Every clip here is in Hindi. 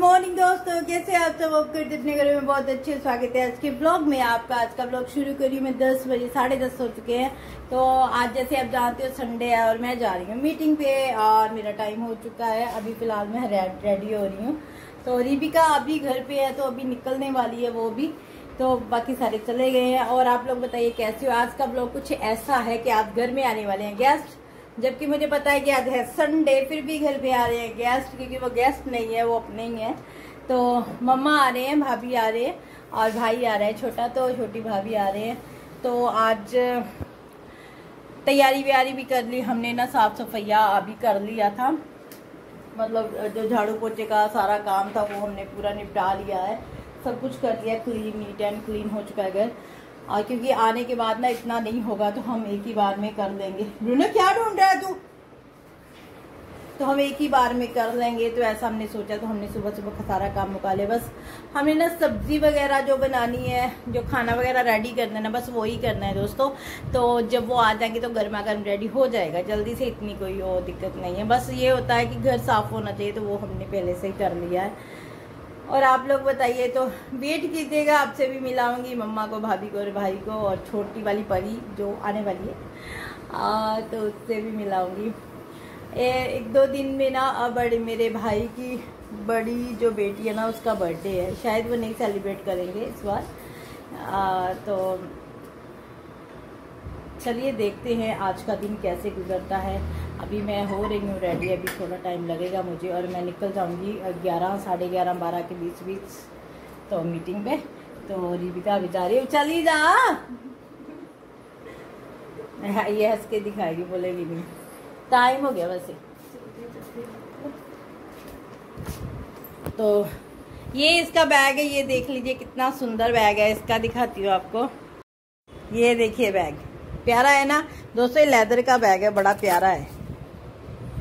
मॉर्निंग दोस्तों। कैसे आप सब? आपके अपने घर में बहुत अच्छे स्वागत है। आज के ब्लॉग में आपका, आज का ब्लॉग शुरू करी मैं दस बजे, साढ़े दस हो चुके हैं। तो आज जैसे आप जानते हो संडे है और मैं जा रही हूँ मीटिंग पे और मेरा टाइम हो चुका है। अभी फ़िलहाल मैं रेडी हो रही हूँ। तो रिबिका अभी घर पे है तो अभी निकलने वाली है वो भी। तो बाकी सारे चले गए हैं। और आप लोग बताइए, कैसे हो? आज का ब्लॉग कुछ ऐसा है कि आप घर में आने वाले हैं। गेस्ट जबकि मुझे पता है कि आज है संडे फिर भी घर पे आ रहे हैं गेस्ट क्योंकि वो गेस्ट नहीं है, वो अपने ही है। तो मम्मा आ रहे हैं, भाभी आ रहे हैं, और भाई आ रहा है छोटा तो छोटी भाभी आ रहे हैं। तो आज, तैयारी व्यारी भी कर ली हमने, ना साफ़ सफाइया अभी कर लिया था। मतलब जो झाड़ू पोछे का सारा काम था, वो हमने पूरा निपटा लिया है। सब कुछ कर लिया क्लीन नीट एंड क्लीन हो चुका है घर। और क्योंकि आने के बाद ना इतना नहीं होगा तो हम एक ही बार में कर लेंगे। ब्रूनो, क्या ढूंढ रहा है तू? तो हम एक ही बार में कर लेंगे तो ऐसा हमने सोचा तो हमने सुबह सुबह सारा काम मुका लिया। बस हमने ना सब्ज़ी वगैरह जो बनानी है, जो खाना वगैरह रेडी करना है ना, बस वही करना है दोस्तों। तो जब वो आ जाएँगे तो गर्मा गर्म रेडी हो जाएगा। जल्दी से इतनी कोई और दिक्कत नहीं है। बस ये होता है कि घर साफ़ होना चाहिए तो वो हमने पहले से ही कर लिया है। और आप लोग बताइए तो वेट कीजिएगा आपसे भी मिलाऊँगी मम्मा को भाभी को और भाई को और छोटी वाली परी जो आने वाली है आ, तो उससे भी मिलाऊँगी। एक दो दिन में ना बड़े मेरे भाई की बड़ी जो बेटी है ना उसका बर्थडे है। शायद वो नहीं सेलिब्रेट करेंगे इस बार। आ, तो चलिए देखते हैं आज का दिन कैसे गुजरता है। अभी मैं हो रही हूँ रेडी अभी थोड़ा टाइम लगेगा मुझे और मैं निकल जाऊँगी ग्यारह, साढ़े ग्यारह, बारह के बीच बीच तो मीटिंग में तो रिबिका भी जा रही है चली जा। ये हंस के दिखाएगी बोलेगी नहीं। टाइम हो गया वैसे। तो ये इसका बैग है, ये देख लीजिए कितना सुंदर बैग है, इसका दिखाती हूँ आपको। ये देखिए बैग प्यारा है ना? दोस्तों ये लेदर का बैग है बड़ा प्यारा है।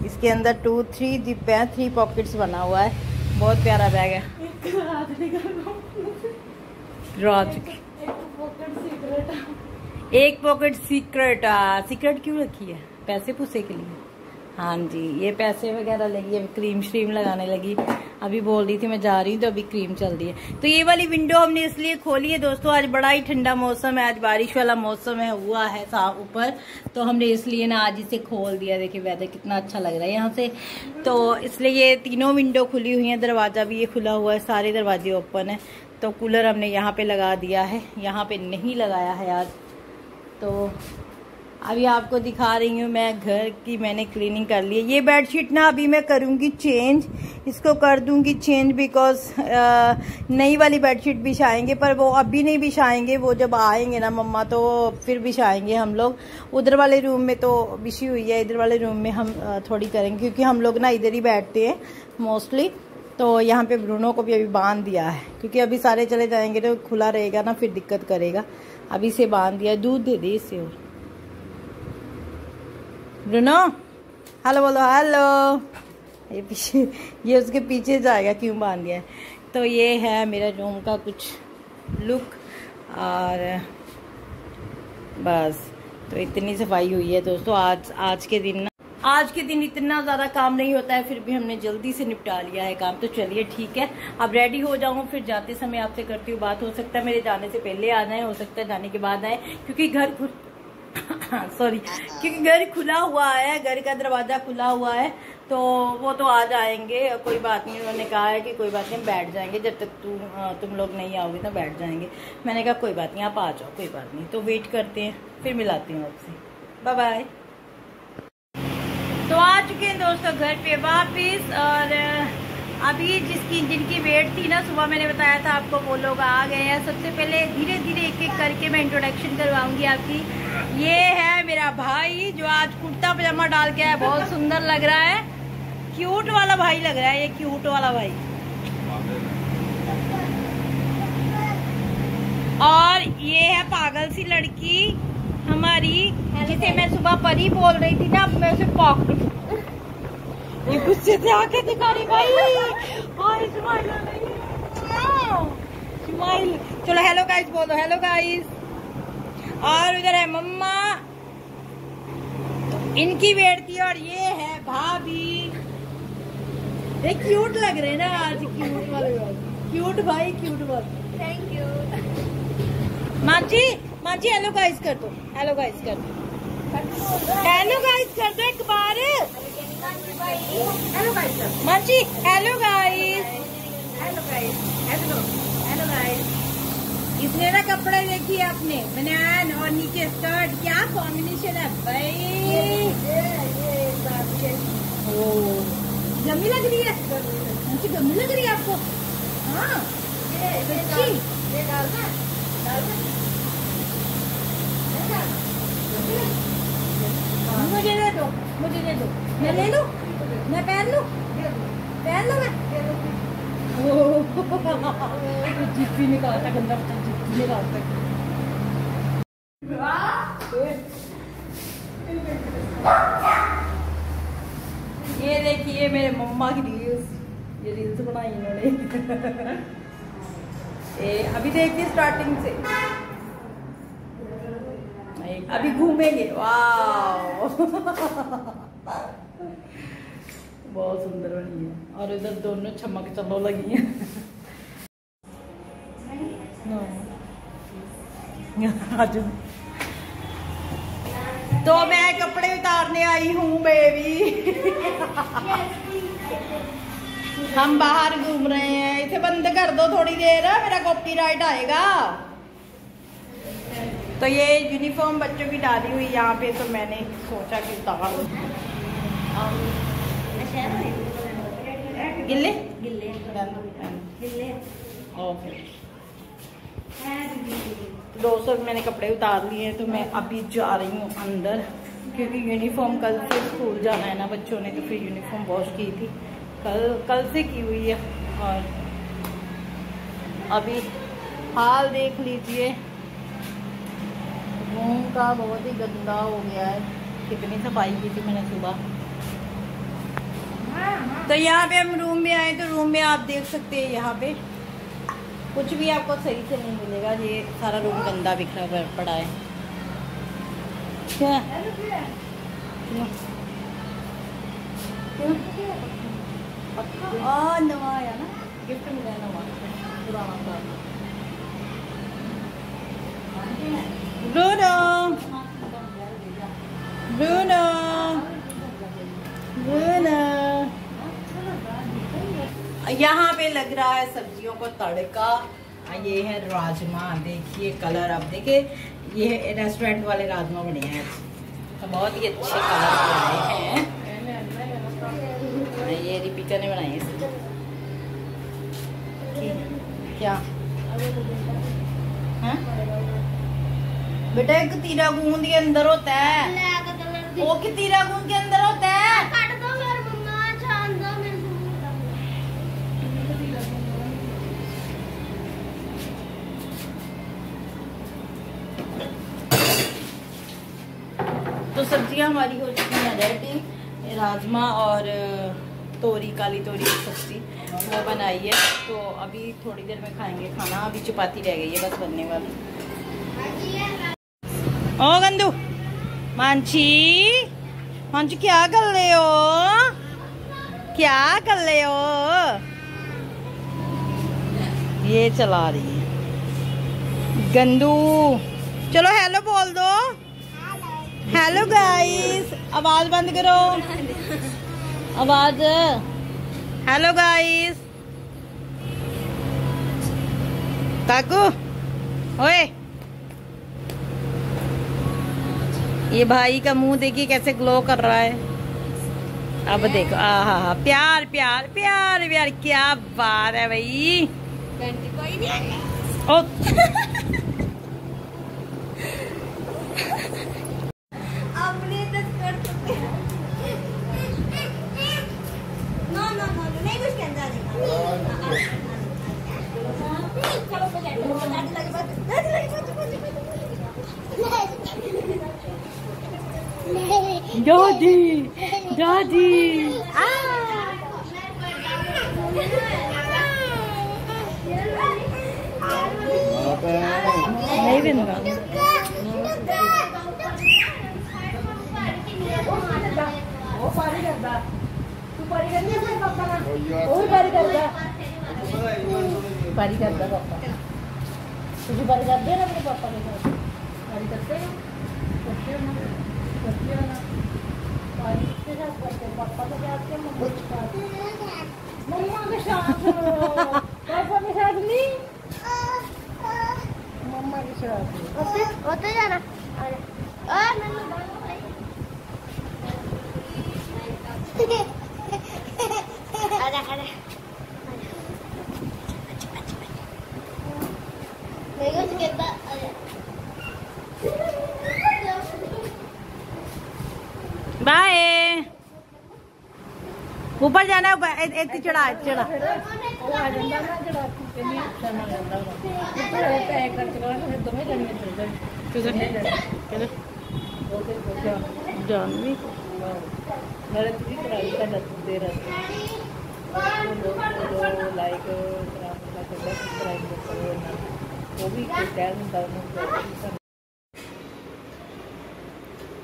इसके अंदर टू थ्री जिप है थ्री पॉकेट्स बना हुआ है। बहुत प्यारा बैग है। एक पॉकेट सीक्रेट सीक्रेट क्यों रखी है? पैसे पूसे के लिए। हाँ जी ये पैसे वगैरह लगी अभी क्रीम श्रीम लगाने लगी। अभी बोल रही थी, मैं जा रही हूँ तो अभी क्रीम चल रही है। तो ये वाली विंडो हमने इसलिए खोली है दोस्तों, आज बड़ा ही ठंडा मौसम है, आज बारिश वाला मौसम है, हुआ है साफ़ ऊपर। तो हमने इसलिए ना आज इसे खोल दिया, देखिए वेदर कितना अच्छा लग रहा है यहाँ से। तो इसलिए ये तीनों विंडो खुली हुई है, दरवाज़ा भी ये खुला हुआ है, सारे दरवाजे ओपन है। तो कूलर हमने यहाँ पे लगा दिया है, यहाँ पे नहीं लगाया है आज। तो अभी आपको दिखा रही हूँ मैं घर की मैंने क्लीनिंग कर ली है। ये बेडशीट ना अभी मैं करूँगी चेंज इसको कर दूँगी चेंज बिकॉज़ नई वाली बेडशीट बिछाएँगे पर वो अभी नहीं बिछाएँगे वो जब आएँगे ना मम्मा तो फिर बिछाएँगे हम लोग। उधर वाले रूम में तो बिछी हुई है, इधर वाले रूम में हम थोड़ी करेंगे, क्योंकि हम लोग ना इधर ही बैठते हैं मोस्टली तो यहाँ पे ब्रूनो को भी अभी बाँध दिया है, क्योंकि अभी सारे चले जाएँगे तो खुला रहेगा ना, फिर दिक्कत करेगा। अभी से बाँध दिया दूध दे दे इसे और। ब्रुनो हेलो बोलो हेलो ये पीछे, ये उसके पीछे जाएगा, क्यों बाँध दिया तो ये है मेरा रूम का कुछ लुक और बस तो इतनी सफ़ाई हुई है दोस्तों, आज आज के दिन ना, आज के दिन इतना ज़्यादा काम नहीं होता है, फिर भी हमने जल्दी से निपटा लिया है काम तो चलिए ठीक है, अब रेडी हो जाऊँ, फिर जाते समय आपसे करती हूँ बात, हो सकता है मेरे जाने से पहले आ जाए, हो सकता है जाने के बाद आए, क्योंकि घर खुद सॉरी क्योंकि घर खुला हुआ है, घर का दरवाज़ा खुला हुआ है तो वो तो आ जाएँगे, कोई बात नहीं। उन्होंने कहा है कि कोई बात नहीं बैठ जाएँगे। जब तक तू तुम लोग नहीं आओगे तो बैठ जाएँगे। मैंने कहा, कोई बात नहीं, आप आ जाओ, कोई बात नहीं। तो वेट करते हैं, फिर मिलाती हूँ आपसे। बाय बाय तो आ चुके हैं दोस्तों, घर पे वापिस, और अभी जिसकी जिनकी वेट थी ना सुबह मैंने बताया था आपको वो लोग आ गए हैं। सबसे पहले धीरे धीरे एक एक करके मैं इंट्रोडक्शन करवाऊँगी आपकी। ये है मेरा भाई जो आज कुर्ता पजामा डाल के आया बहुत सुंदर लग रहा है। क्यूट वाला भाई लग रहा है ये क्यूट वाला भाई। और ये है पागल सी लड़की हमारी जिसे मैं सुबह परी बोल रही थी ना मैं उसे पॉकेट ये गुस्से से आके दिखा रही भाई हाय स्माइल चलो हेलो गाइस बोलो हेलो गाइस और उधर है मम्मा। इनकी वेट थी और ये है भाभी। ये क्यूट लग रहे ना आज क्यूट वाले क्यूट भाई क्यूट वाले। थैंक यू माची माची हेलो गाइस कर दो। हेलो गाइस कर दो। हेलो गाइस कर दो एक बार। माची hello guys hello guys hello hello guys इसने ना कपड़े देखिए आपने। मैंने और नीचे स्कर्ट क्या कॉम्बिनेशन है भाई? गमी लग रही है? मुझे गमी लग रही है आपको? हाँ। सच्ची? मुझे दे दो मुझे दे दो। मैं ले लूँ? मैं पहन लूँ? पहन लूँ मैं? जिप्पी निकालता गंदा जिप्पी निकालता ये देखिए मेरे मम्मा की रील्स ये रील्स बनाई इन्होंने। अभी देखिए स्टार्टिंग से। अभी घूमेंगे। वाह बहुत सुंदर बनी है। और इधर दोनों चमक चलो लगी हैं। तो मैं कपड़े उतारने आई हूँ बेबी हम बाहर घूम रहे हैं। इसे बंद कर दो थोड़ी देर। मेरा कॉपीराइट आएगा। तो ये यूनिफॉर्म बच्चों की डाली हुई यहाँ पे तो मैंने सोचा कि उतार दूँ। गिल्ले? गिल्ले। गिल्ले। ओके दोस्तों मैंने कपड़े उतार लिए हैं तो मैं अभी जा रही हूँ अंदर क्योंकि यूनिफॉर्म कल से स्कूल जाना है ना बच्चों ने तो फिर यूनिफॉर्म वॉश की थी। कल कल से की हुई है और अभी हाल देख लीजिए। रूम का बहुत ही गंदा हो गया है कितनी सफ़ाई की थी मैंने सुबह तो यहाँ पे हम रूम में आए तो रूम में आप देख सकते हैं यहाँ पे कुछ भी आपको सही से नहीं मिलेगा ये सारा रूम गंदा बिखरा पड़ा है क्या नवा आया ना गिफ्ट मिला नवा पुराना ब्रूनो ब्रूनो ब्रूनो यहाँ पे लग रहा है सब्जियों को तड़का। ये है राजमा। देखिए, कलर अब देखिए, ये रेस्टोरेंट वाले राजमा बने हैं। तो बहुत ही अच्छे कलर बनाए आए हैं। ये रिपीटा ने बनाई है। क्या? हाँ? बेटा एक तीरा गूंद के अंदर होता है वो कि तीरा गूंद के अंदर होता है काट दो मेरे मम्मा छान दो मेरे तो सब्ज़ियाँ हमारी हो चुकी हैं रेडी राजमा और तोरी काली तोरी की सब्ज़ी वो बनाई है तो अभी थोड़ी देर में खाएँगे खाना अभी चपाती रह गई है बस बनने वाली ओ, गंदू। मानची मानची क्या कर रहे हो? क्या कर रहे हो? ये चला रही है। गंदू, चलो हेलो बोल दो। हेलो गाइस आवाज़ बंद करो। आवाज़। हेलो गाइस काकू, ओए। ये भाई का मुँह देखिए कैसे ग्लो कर रहा है। अब देखो आ हा हा प्यार प्यार प्यार प्यार क्या बात है भाई। कोई नहीं ओ। daddy. Ah. नहीं पारी करदा तू पापा ना पारी करते हो करते हो Thank you. ਇੱਥੇ ਚੜਾ ਚੜਾ ਜਾਨਵੀ ਨਾਲੇ ਤੁਸੀਂ ਕਰਾਈ ਤਾਂ ਤੇਰਾ ਲਾਈਕ ਕਰਾਉਂਦਾ ਕਰਦਾ ਕਰਾਈ ਕਰੋ ਉਹ ਵੀ ਟੈਲੈਂਟ ਦਾ ਨੂੰ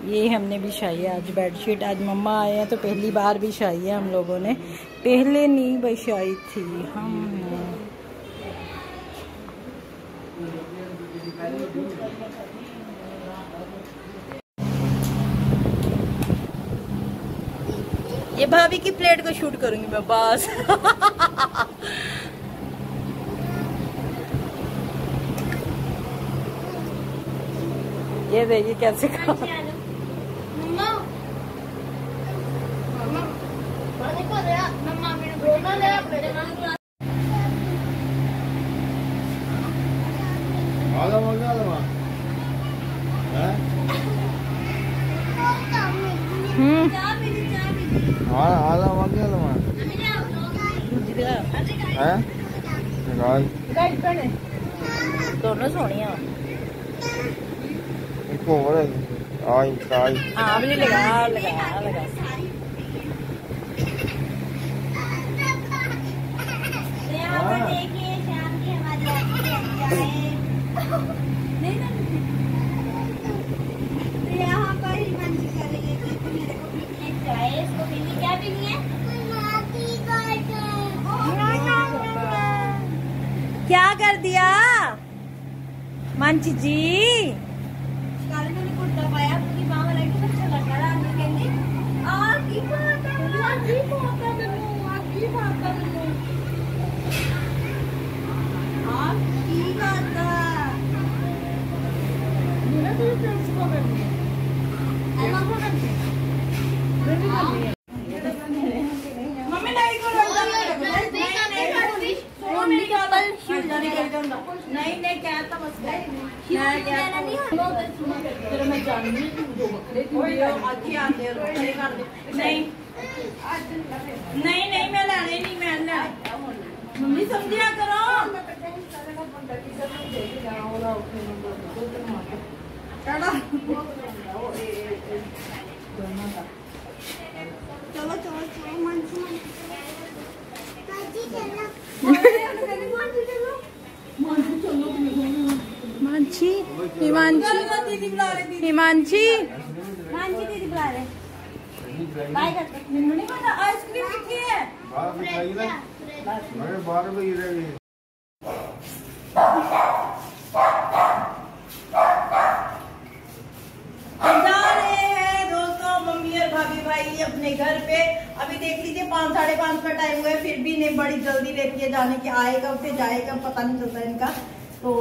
ये हमने भी बिछाई है, आज बेडशीट आज मम्मा आए हैं तो पहली बार बिछाई है हम लोगों ने। पहले नहीं बिछाई थी हमने ये भाभी की प्लेट को शूट करूँगी मैं, बस। ये देखिए कैसे खा मम्मा मम्मा पानी को दे मम्मा मेरे बोलना ले मेरे नाम Ağlama ağlama. He? Hmm Ağla, ağlama ağlama. He? Niकाल. दोनों सोनिया इसको बोले आई आई हाँ भी लगा लगा लगा यहाँ पर देखिए शाम की हमारी आंटी अंजा है नहीं ना तो यहाँ पर ही मन कर रही है कि मेरे को पीनी क्या पीनी क्या कर दिया? मंच जी। नहीं नहीं नहीं क्या था बस? मैं जाननी दो बकरे ही आते हैं नहीं नहीं मैं लाने नहीं मैं ले मम्मी समझिया करो चलो चलो चलो मन से मन हिमांशी हिमांशी। हिमांशी मानसी दीदी बुला रहे आइसक्रीम कितनी है बाहर बिछाई ना मैं बाहर भी गिर गई हम जा रहे हैं दोस्तों मम्मी और भाभी भाई अपने घर पे। अभी देख लीजिए पाँच साढ़े पाँच का टाइम हुआ है फिर भी नहीं बड़ी जल्दी रहती है जाने की आएगा फिर जाएगा पता नहीं चलता इनका। तो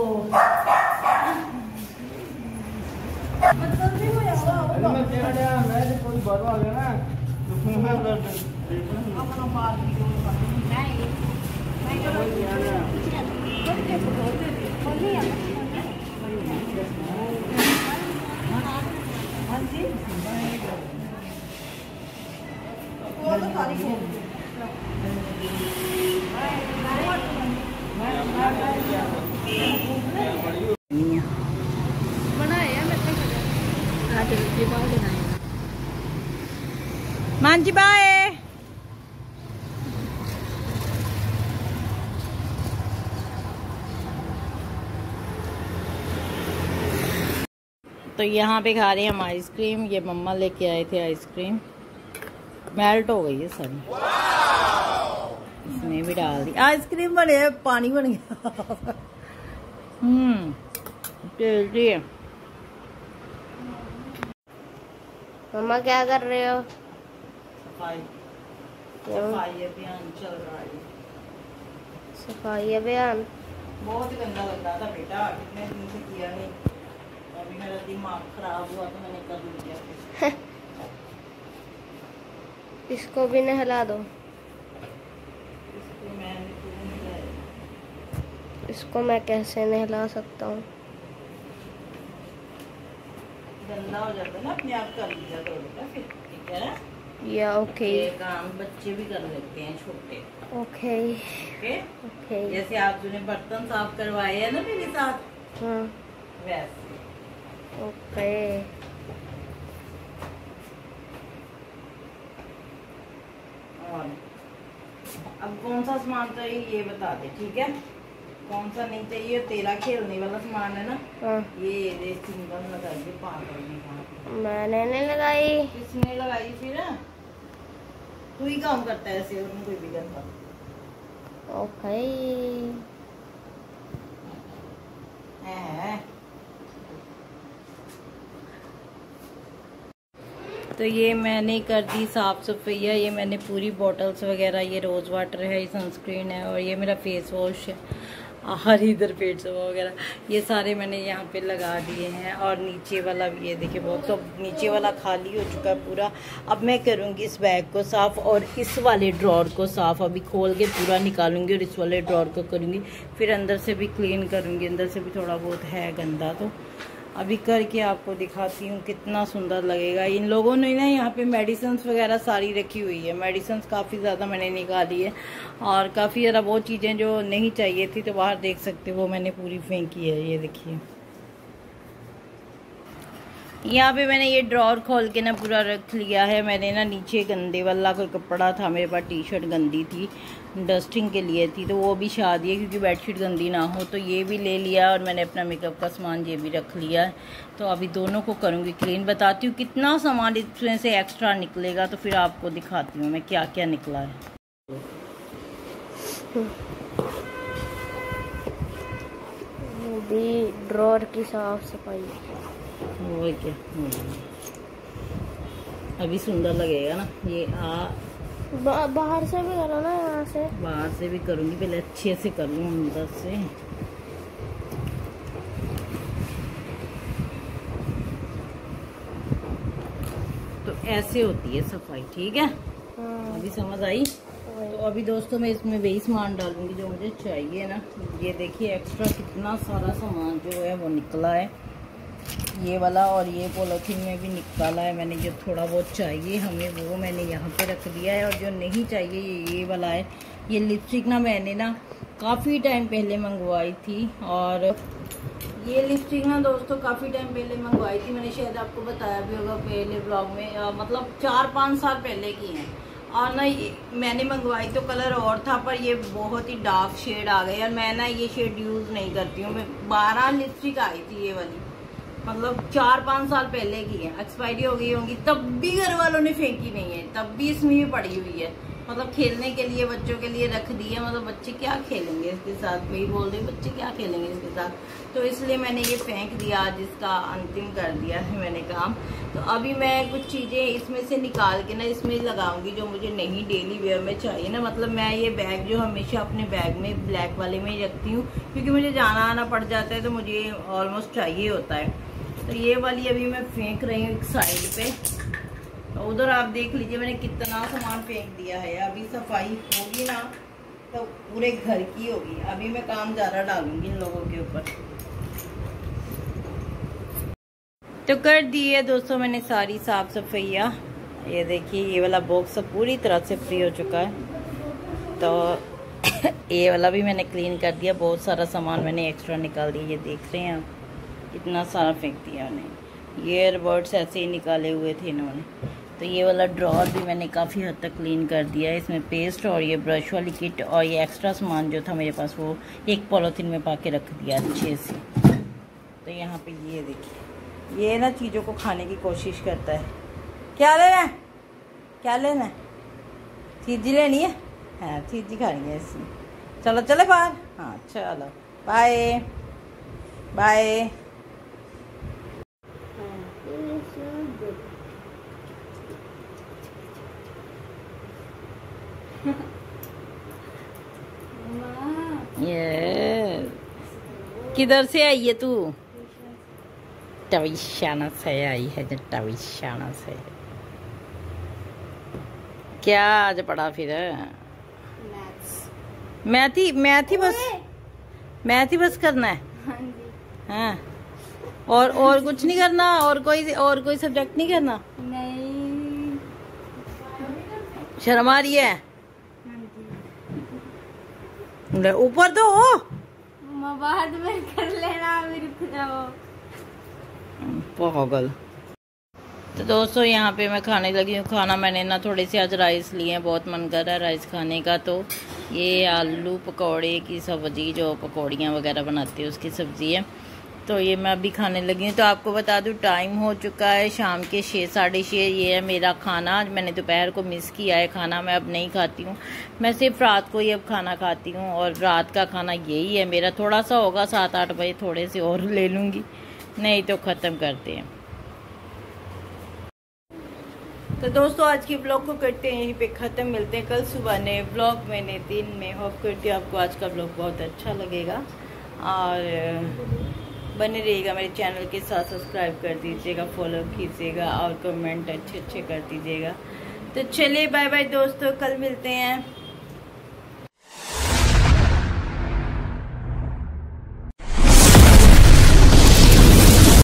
जल्दी हो जाओ मैं तेरा जा मैं तो कोई बात आ गया ना तो फिर मैं अपना बात भी हाँ जी वो तो सारी हो गई। मांझी बाय। तो यहाँ पे खा रहे हैं हम आइसक्रीम ये मम्मा लेके आए थे आइसक्रीम। मेल्ट हो गई है सारी। इसमें भी डाल दी। आइसक्रीम बने पानी बन गया। हम्म टेस्टी है मम्मा क्या कर रहे हो? सफ़ाई। सफ़ाई अभियान चल रहा है। सफ़ाई अभियान? बहुत ही गंदा लग रहा था बेटा कितने दिन से किया नहीं। अभी मेरा दिमाग खराब हुआ तो मैंने कर लिया इसको भी नहला दो। इसको लगाई। इसको मैं कैसे नहला सकता हूँ? गंदा हो जाता है ना अपने आप कर करो बेटा फिर ठीक है या ओके ये काम बच्चे भी कर लेते हैं छोटे। ओके ओके ओके जैसे आप जो बर्तन साफ़ करवाए हैं ना मेरे साथ? हाँ। वैसे। ओके और अब कौन सा सामान चाहिए ये बता दे ठीक है? कौन सा नहीं चाहिए? तेरा खेलने वाला सामान है ना? हाँ। ये गन लगाइए पागल मैंने नहीं लगाई। किसने लगाई फिर? तू ही काम करता है ऐसे और कोई भी करता ओके है। तो ये मैंने कर दी साफ़ सफाइया ये मैंने पूरी बॉटल्स वगैरह ये रोज़ वाटर है ये सनस्क्रीन है और ये मेरा फेस वॉश है। और इधर पेट सवा वगैरह। ये सारे मैंने यहाँ पे लगा दिए हैं और नीचे वाला भी, ये देखिए बहुत तो नीचे वाला खाली हो चुका है पूरा। अब मैं करूँगी इस बैग को साफ़ और इस वाले ड्रॉर को साफ़। अभी खोल के पूरा निकालूँगी और इस वाले ड्रॉर को करूँगी। फिर अंदर से भी क्लीन करूँगी। अंदर से भी थोड़ा बहुत है गंदा तो। अभी करके आपको दिखाती हूँ कितना सुंदर लगेगा। इन लोगों ने ना यहाँ पे मेडिसिन वगैरह सारी रखी हुई है। मेडिसिन काफ़ी ज़्यादा मैंने निकाली है और काफ़ी ज़्यादा वो चीज़ें जो नहीं चाहिए थी तो बाहर देख सकते वो मैंने पूरी फेंकी है, ये देखिए। यहाँ पे मैंने ये ड्रॉर खोल के ना पूरा रख लिया है। मैंने ना नीचे गंदे वाला कोई कपड़ा था, मेरे पास टी शर्ट गंदी थी डस्टिंग के लिए थी तो वो भी शादी है क्योंकि बेडशीट गंदी ना हो तो ये भी ले लिया और मैंने अपना मेकअप का सामान ये भी रख लिया है। तो अभी दोनों को करूँगी क्लीन बताती हूँ कितना सामान इसमें से एक्स्ट्रा निकलेगा तो फिर आपको दिखाती हूँ मैं क्या क्या निकला है। ड्रॉर की साफ़ सफ़ाई। क्या। अभी सुंदर लगेगा ना ये आ बा, बाहर से भी करो ना यहाँ से। बाहर से भी करूँगी पहले अच्छे से कर लूँ अंदर से। तो ऐसे होती है सफ़ाई ठीक है? हाँ, अभी समझ आई? तो अभी दोस्तों मैं इसमें वही सामान डालूँगी जो मुझे चाहिए ना। ये देखिए एक्स्ट्रा कितना सारा सामान जो है वो निकला है। ये वाला और ये पॉलीथीन में भी निकाला है मैंने जो थोड़ा बहुत चाहिए हमें वो मैंने यहाँ पे रख दिया है और जो नहीं चाहिए ये ये वाला है। ये लिपस्टिक ना मैंने ना काफ़ी टाइम पहले मंगवाई थी और ये लिपस्टिक ना दोस्तों काफ़ी टाइम पहले मंगवाई थी। मैंने शायद आपको बताया भी होगा पहले ब्लॉग में अ, मतलब चार पाँच साल पहले की हैं। और ना ये मैंने मंगवाई तो कलर और था पर ये बहुत ही डार्क शेड आ गई और मैं ना ये शेड यूज़ नहीं करती हूँ। मैं बारह लिपस्टिक आई थी ये वाली। मतलब चार पाँच साल पहले की है एक्सपायरी हो गई होंगी, तब भी घर वालों ने फेंकी नहीं है, तब भी इसमें भी पड़ी हुई है। मतलब खेलने के लिए, बच्चों के लिए रख दी है मतलब बच्चे क्या खेलेंगे इसके साथ? वही बोल रहे बच्चे क्या खेलेंगे इसके साथ? तो इसलिए मैंने ये फेंक दिया, आज इसका अंतिम कर दिया है मैंने काम। तो अभी मैं कुछ चीज़ें इसमें से निकाल के ना, इसमें लगाऊँगी जो मुझे नहीं डेली वेयर में चाहिए ना। मतलब मैं ये बैग जो हमेशा अपने बैग में ब्लैक वाले में ही रखती हूँ, क्योंकि मुझे जाना आना पड़ जाता है तो मुझे ऑलमोस्ट चाहिए होता है। तो ये वाली अभी मैं फेंक रही हूँ एक साइड पे। तो उधर आप देख लीजिए, मैंने कितना सामान फेंक दिया है। अभी सफ़ाई होगी ना तो पूरे घर की होगी। अभी मैं काम ज़्यादा डालूँगी इन लोगों के ऊपर। तो कर दी है दोस्तों मैंने सारी साफ़ सफाइया ये देखिए, ये वाला बॉक्स सब पूरी तरह से फ्री हो चुका है। तो ये वाला भी मैंने क्लीन कर दिया। बहुत सारा सामान मैंने एक्स्ट्रा निकाल दिया, ये देख रहे हैं आप। इतना सारा फेंक दिया उन्हें ये एयरबड्स ऐसे ही निकाले हुए थे इन्होंने। तो ये वाला ड्रॉर भी मैंने काफ़ी हद तक क्लीन कर दिया है। इसमें पेस्ट और ये ब्रश वाली किट और ये एक्स्ट्रा सामान जो था मेरे पास, वो एक पॉलीथीन में पा के रख दिया अच्छे से। तो यहाँ पे ये देखिए। ये ना चीज़ों को खाने की कोशिश करता है। क्या लेना है? क्या लेना है? चीज़ लेनी है? हाँ चीजी खानी है इसने चलो, चले बाहर। हाँ चलो। बाय बाय ये किधर से आई है तू? टविशाना से आई है जो टविशाना से। क्या आज पढ़ा फिर? मैथी मैथी बस। मैथी बस करना है? हाँ हाँ। और और कुछ नहीं करना? और कोई और कोई सब्जेक्ट नहीं करना? नहीं। शर्म आ रही है? हाँ ऊपर तो हो बाद में कर लेना अभी रुक जाओ पागल। तो दोस्तों यहाँ पे मैं खाने लगी हूँ। खाना मैंने ना थोड़े से आज राइस लिए हैं बहुत मन कर रहा है राइस खाने का। तो ये आलू पकौड़े की सब्ज़ी जो पकौड़ियाँ वगैरह बनाती है उसकी सब्ज़ी है। तो ये मैं अभी खाने लगी हूँ। तो आपको बता दूँ टाइम हो चुका है, शाम के छः साढ़े छः ये है मेरा खाना। आज मैंने दोपहर को मिस किया है खाना, मैं अब नहीं खाती हूँ। मैं सिर्फ़ रात को ही अब खाना खाती हूँ और रात का खाना यही है मेरा। थोड़ा सा होगा सात आठ बजे थोड़े से और ले लूँगी, नहीं तो ख़त्म करते हैं। तो दोस्तों, आज की ब्लॉग को करते हैं यहीं पे ख़त्म, मिलते हैं कल सुबह नए ब्लॉग में नए दिन में। होप करती हूँ आपको आज का ब्लॉग बहुत अच्छा लगेगा। और बने रहिएगा मेरे चैनल के साथ, सब्सक्राइब कर दीजिएगा फॉलो कीजिएगा और कमेंट अच्छे अच्छे कर दीजिएगा। तो चलिए बाय बाय दोस्तों, कल मिलते हैं।